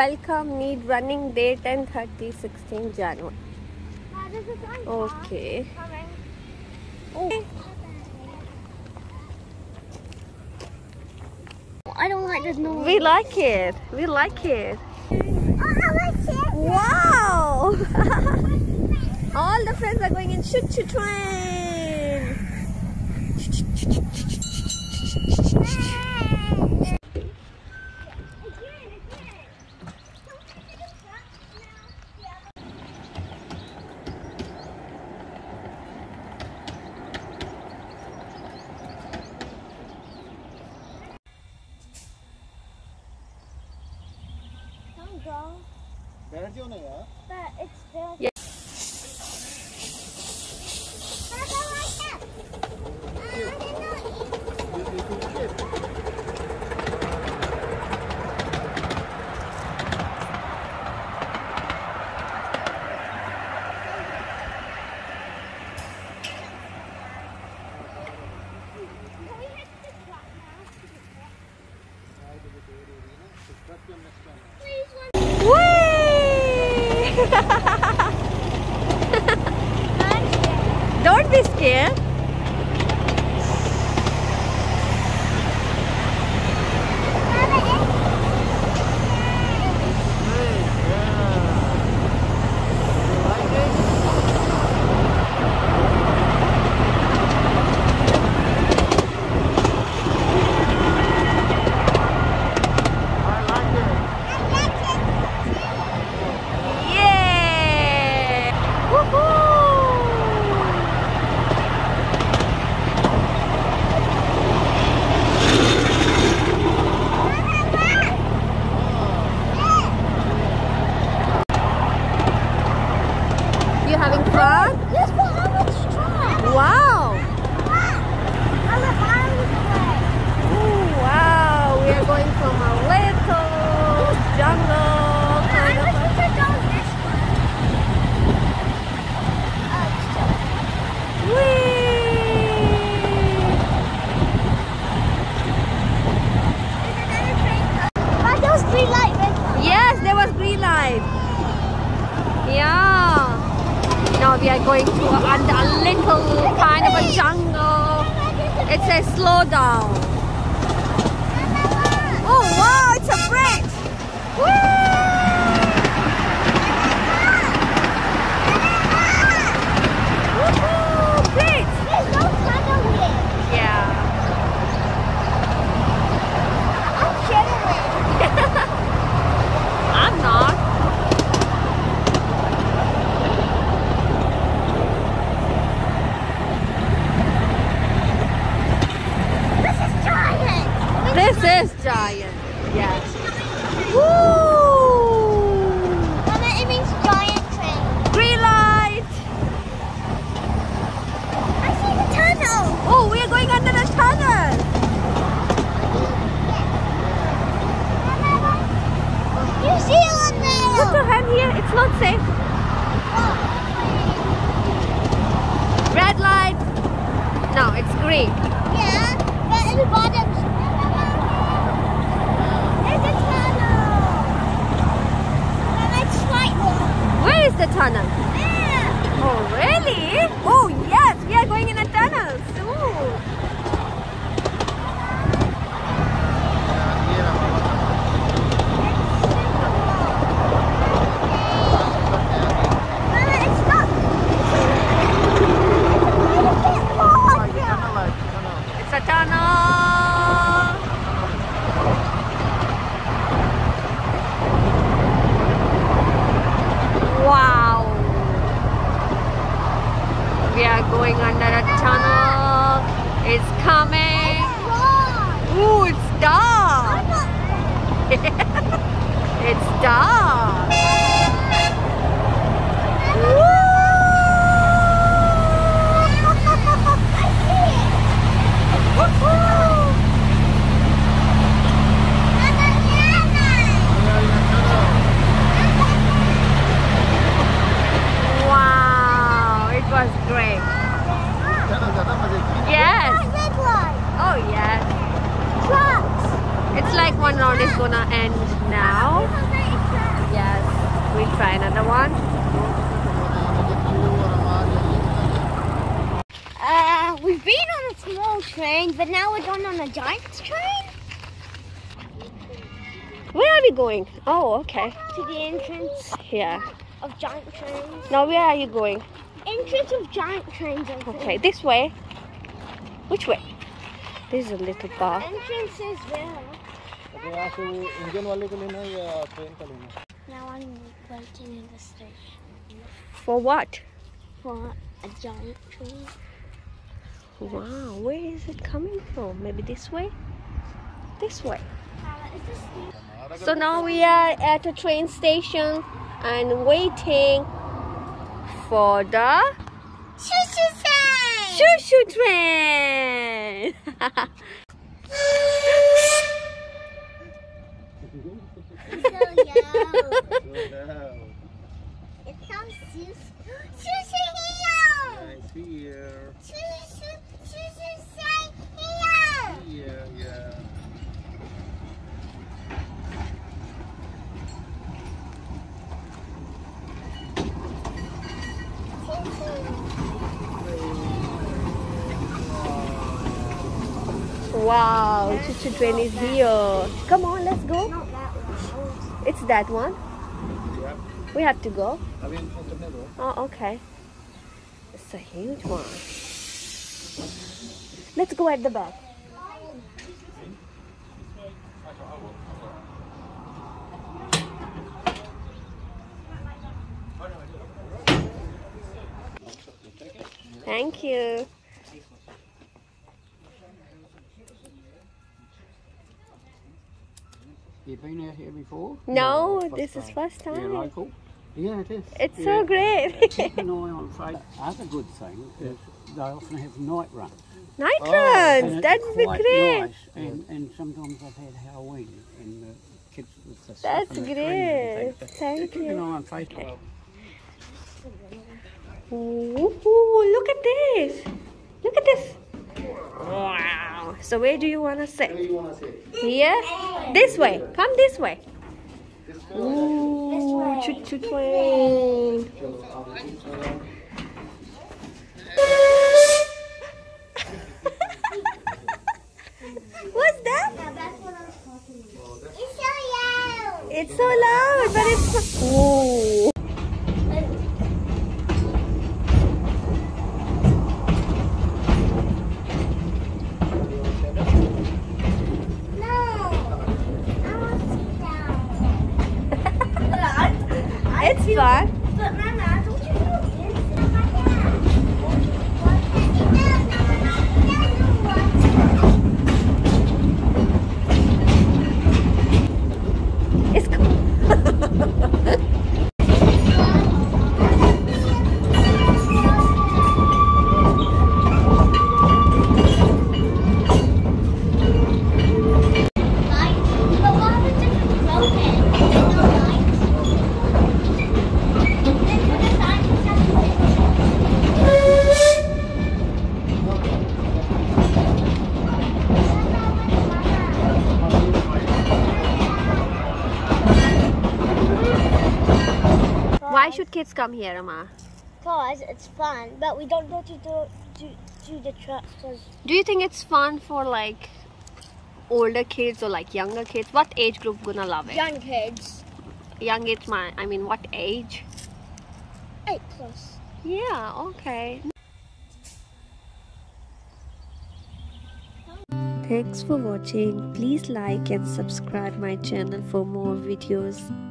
welcome need running date and 30 16 January. Okay. Oh. I don't like this. We like it. We like it. Wow! All the friends are going in shoot shoot train. go? But it's still. Yeah. 对。now we are going to under a little kind of a jungle. It says slow down. Oh wow, it's a bridge! Woo! hungry. Yes. Oh yes. It's like one round is gonna end now. Yes. We'll try another one. Uh, we've been on a small train, but now we're going on a giant train. Where are we going? Oh, okay. To the entrance. Yeah. Of giant trains. Now, where are you going? Entrance of giant trains. I think. Okay, this way. Which way? This is a little car. Entrance is there. तो यहाँ से वो engine वाले को लेना है या train का लेना है Now I'm waiting in the station For what? for a giant train. Wow, where is it coming from? Maybe this way? This way. is this So now we are at a train station and waiting for the Shoo shoo train! choo choo train. It's so here. nice here, Shoo shoo shoo shoo say here. here, yeah. Wow, Choo train is here. Come on, let's go. It's that one. We have to go. Oh, okay. It's a huge one. Let's go at the back. Thank you. You've been out here before? No, First this is first You're time. local? Yeah, it is. It's Yeah. so great. Keep an eye on Facebook. Other good thing is they often have night runs. Night Oh, runs. And That would be great. Nice. And, and sometimes I've had Halloween and the kids with the That's great. trees and. Thank Keep an eye you. on Facebook. Ooh, look at this. Look at this. Wow. So where do you want to sit? Here? This way. Come this way. Ooh, choo choo twang. What's that? It's so loud, but it's. Ooh. Why should kids come here, Amma? Because it's fun, but we don't go to do, do, do the trucks because Do you think it's fun for like older kids or like younger kids? What age group gonna love it? young kids, Young age, my I mean, what age? 8 plus. Yeah, okay. Thanks for watching. Please like and subscribe my channel for more videos.